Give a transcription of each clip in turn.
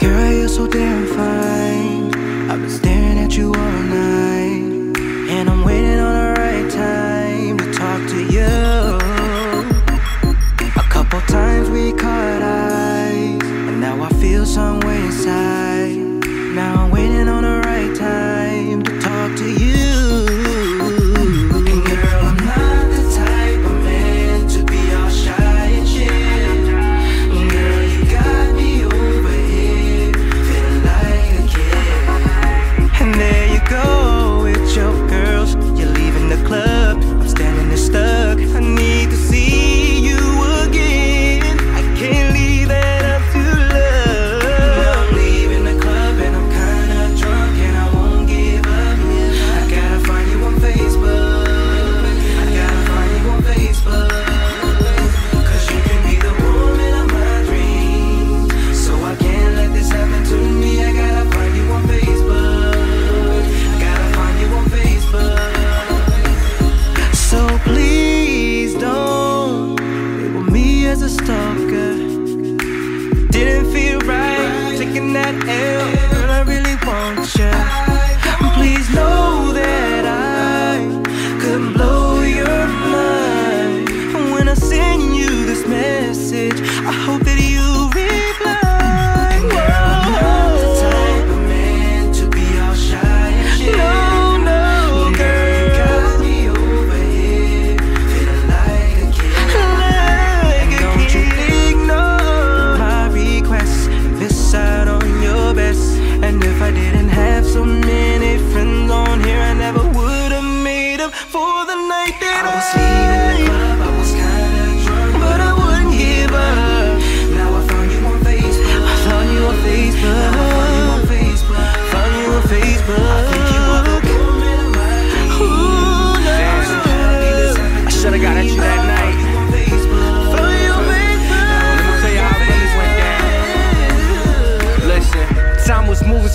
Girl, you're so damn fine. I've been staring at you all night, and I'm waiting on the right time to talk to you. sleep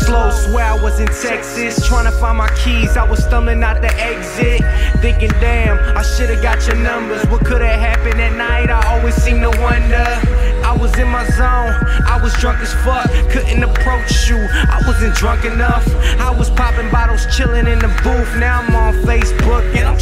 slow, swear I was in Texas. Trying to find my keys, I was stumbling out the exit. Thinking, damn, I should've got your numbers. What could've happened at night? I always seem to wonder. I was in my zone, I was drunk as fuck. Couldn't approach you, I wasn't drunk enough. I was popping bottles, chilling in the booth. Now I'm on Facebook and I'm